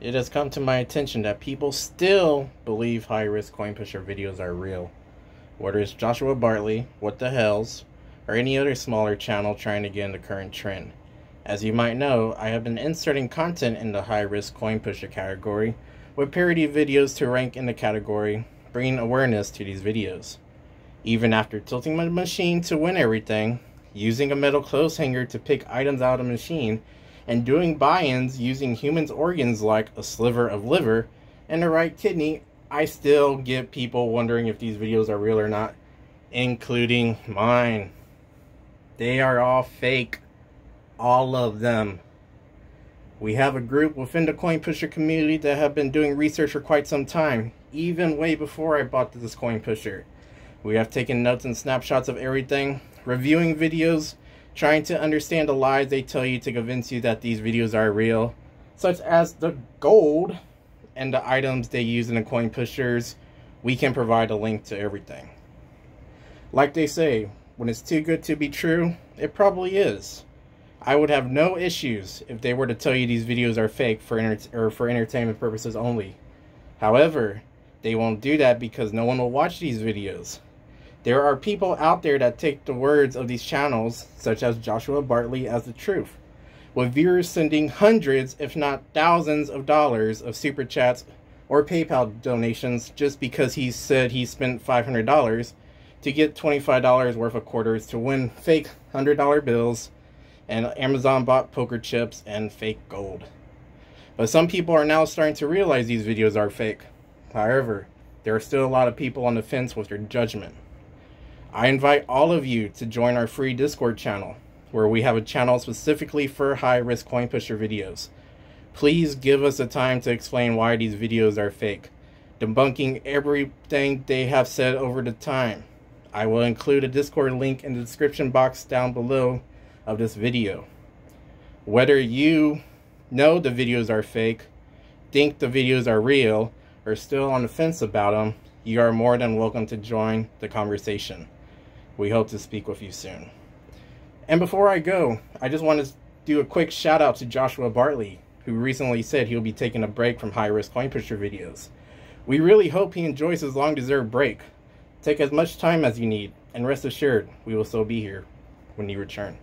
It has come to my attention that people still believe high risk coin pusher videos are real. Whether it's Joshua Bartley, What the Hales, or any other smaller channel trying to get in the current trend. As you might know, I have been inserting content in the high risk coin pusher category with parody videos to rank in the category, bringing awareness to these videos. Even after tilting my machine to win everything, using a metal clothes hanger to pick items out of the machine, and doing buy-ins using humans' organs like a sliver of liver and the right kidney, I still get people wondering if these videos are real or not, including mine. They are all fake. All of them. We have a group within the coin pusher community that have been doing research for quite some time, even way before I bought this coin pusher. We have taken notes and snapshots of everything, reviewing videos, trying to understand the lies they tell you to convince you that these videos are real, such as the gold and the items they use in the coin pushers, we can provide a link to everything. Like they say, when it's too good to be true, it probably is. I would have no issues if they were to tell you these videos are fake for or for entertainment purposes only. However, they won't do that because no one will watch these videos. There are people out there that take the words of these channels, such as Joshua Bartley, as the truth, with viewers sending hundreds, if not thousands, of dollars of super chats or PayPal donations just because he said he spent $500 to get $25 worth of quarters to win fake $100 bills and Amazon bought poker chips and fake gold. But some people are now starting to realize these videos are fake. However, there are still a lot of people on the fence with their judgment. I invite all of you to join our free Discord channel, where we have a channel specifically for high risk coin pusher videos. Please give us a time to explain why these videos are fake, debunking everything they have said over the time. I will include a Discord link in the description box down below of this video. Whether you know the videos are fake, think the videos are real, or still on the fence about them, you are more than welcome to join the conversation. We hope to speak with you soon. And before I go, I just want to do a quick shout out to Joshua Bartley, who recently said he'll be taking a break from high risk coin pusher videos. We really hope he enjoys his long deserved break. Take as much time as you need, and rest assured, we will still be here when you return.